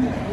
Bruce.